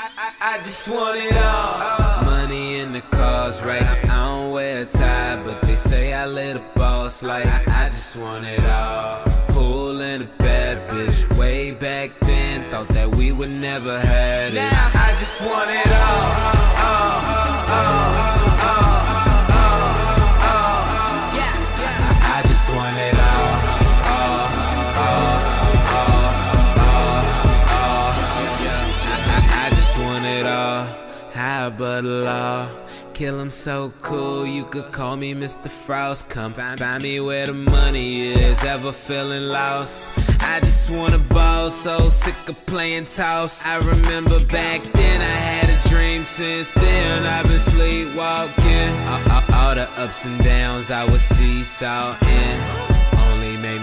I, I just want it all. Money in the cars, right? I don't wear a tie, but they say I live a boss like I, I just want it all. Pool and a bad bitch way back then. Thought that we would never have it. Now I just want it all. all, all, all. But law. Kill him so cool, you could call me Mr. Frost. Come find, me where the money is. Ever feeling lost? I just wanna ball, so sick of playing toss. I remember back then I had a dream. Since then I've been sleepwalking. All, all, all the ups and downs I was seesawing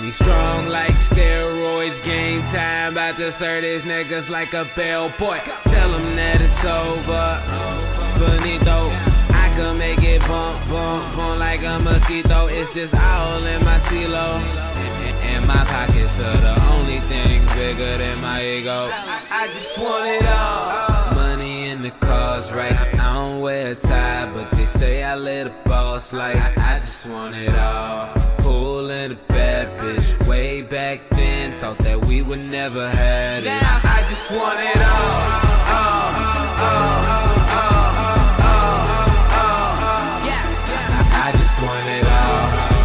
me strong like steroids. Game time, about to serve these niggas like a bellboy. Tell them that it's over. Finito. I can make it bump, bump, bump like a mosquito. It's just all in my stilo. And, my pockets are the only things bigger than my ego. I, I just want it all. Money in the cars, right? I don't wear a tie, but they say I live a boss like I, I just want it all. Would never had it. I just want it all. all, all, all, all, all. I, I just want it all.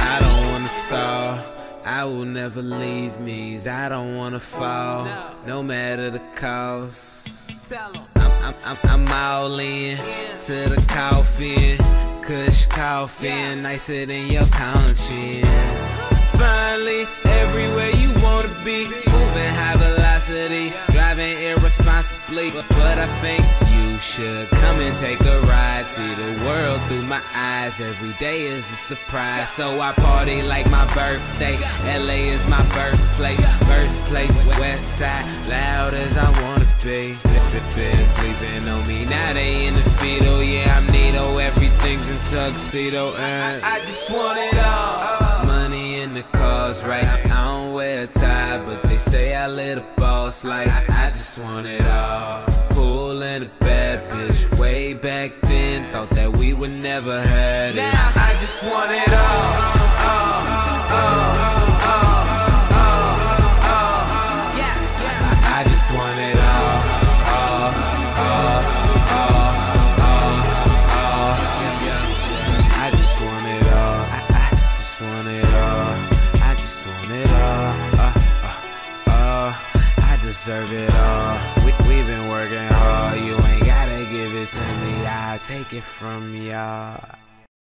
I don't wanna stall. I will never leave me. I don't wanna fall, no matter the cost. I'm, I'm, I'm, I'm all in to the coffin. Kush coffin, nicer than your conscience. Finally, everywhere you wanna be, moving high velocity, driving irresponsibly. But, but I think you should come and take a ride. See the world through my eyes. Every day is a surprise. So I party like my birthday. LA is my birthplace. First place, west side, loud as I wanna be. Been sleeping on me. Now they in the fetal. Oh yeah, I'm Nito. Everything's in tuxedo. And I, I just want it all. Money in the cars, right? I don't wear a tie, but they say I live a boss like I, I just want it all. Pool and a bad bitch way back then. Thought that we would never have it. Now I just want it all. all, all, all, deserve it all. We, we've been working hard. You ain't gotta give it to me. I'll take it from y'all.